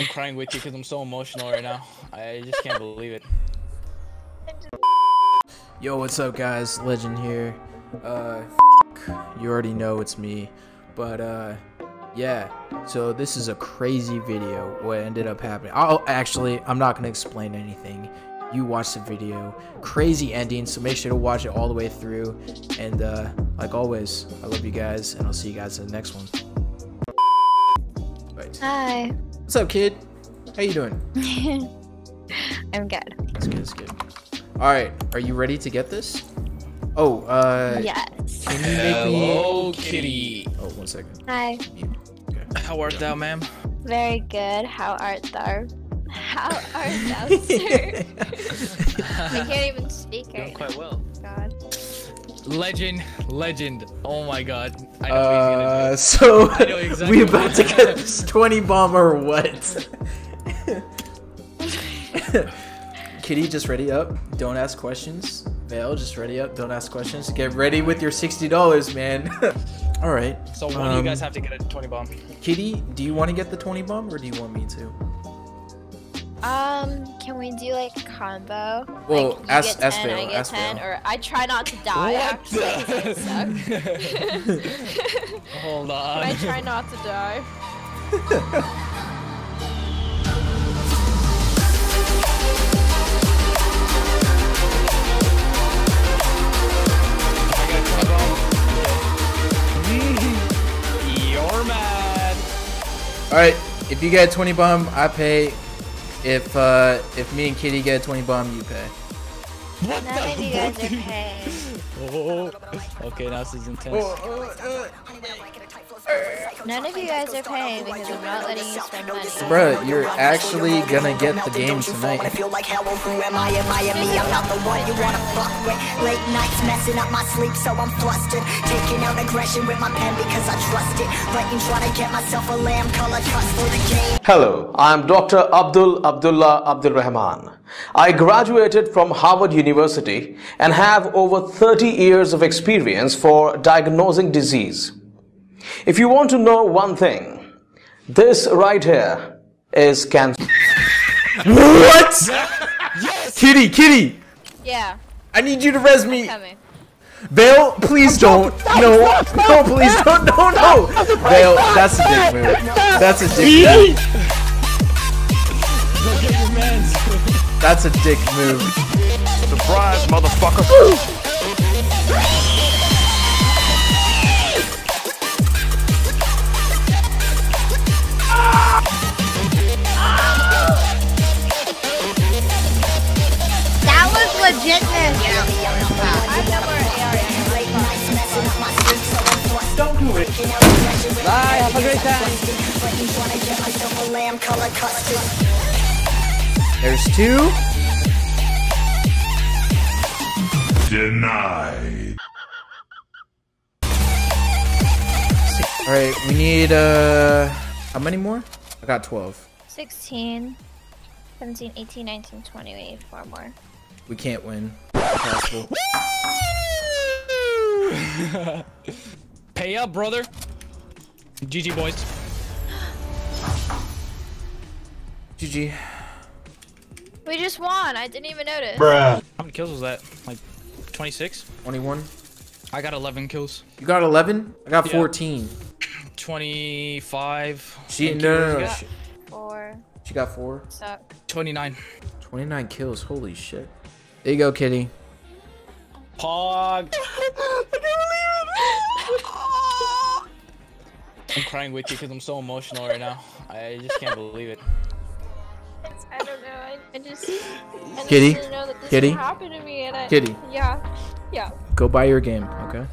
I'm crying with you because I'm so emotional right now. I just can't believe it. Yo, what's up, guys? Legend here. Uh, you already know it's me, but uh, yeah. So this is a crazy video. What ended up happening? Oh, actually, I'm not gonna explain anything. You watch the video. Crazy ending. So make sure to watch it all the way through. And uh, like always, I love you guys, and I'll see you guys in the next one. Right. Hi. What's up, kid? How you doing? I'm good. That's good. That's good. All right. Are you ready to get this? Oh, uh, Yes. can you make me? Hello, kitty. Oh, one second. Hi. Okay. How art thou, ma'am? Very good. How art thou? How art thou, sir? I can't even speak Doing right quite well. God. Legend, legend. Oh my god. I know Uh, so exactly we about to get this 20 bomb or what? Kitty, just ready up. Don't ask questions. Vale, just ready up. Don't ask questions. Get ready with your $60, man. All right. So one of you Um, guys have to get a 20 bomb. Kitty, do you want to get the 20 bomb or do you want me to? Um, can we do like a combo? Well, like, you ask- get ask I get 10, Vale. or I try not to die actually, 'cause I suck. Hold But I try not to die. I got a 20 bomb. You're mad. All right. If you get a 20 bomb, I pay. If uh, if me and Kitty get a 20 bomb, you pay. What None of you guys are paying. Oh. Okay, now this is intense. None of you guys are paying because I'm not letting you spend money. Bruh, you're actually gonna get the game tonight. feel like hell, who am I? Am I me? I'm not the one you wanna fuck with. Late nights messing up my sleep, so I'm flustered. Taking out aggression with my pen because I trust it. Writing, trying to get myself a lamb color cuts for the game. Hello, I am Dr. Abdul Abdullah Abdul Rahman. I graduated from Harvard University and have over 30 years of experience for diagnosing disease. If you want to know one thing, this right here is cancer. What? Yes. Kitty, Kitty, Yeah, I need you to res me. coming. Vale, please don't. No, no, please don't. No, no. Vale, that's a dick move. That's a dick move. Go get your mans. That's a dick move. Surprise, motherfucker. Bye, have a great time. Writing, trying to get myself a lamb color custard. There's two. Denied. All right, we need uh, how many more? I got 12. 16, 17, 18, 19, 20. We need four more. We can't win. Impossible. Pay up, brother. GG, boys. GG. We just won. I didn't even notice. Bruh. How many kills was that? Like 26? 21. I got 11 kills. You got 11? I got Yeah. 14. 25. She Thank no you. no no. Yeah. She, Four. she got four. Suck. 29. 29 kills. Holy shit. There you go, Kitty. Pog. I'm crying with you because I'm so emotional right now. I just can't believe it. I don't know. I, I just. I Kitty? Just didn't know that this Kitty? would to me, and I, Kitty. Yeah. Yeah. Go buy your game, okay?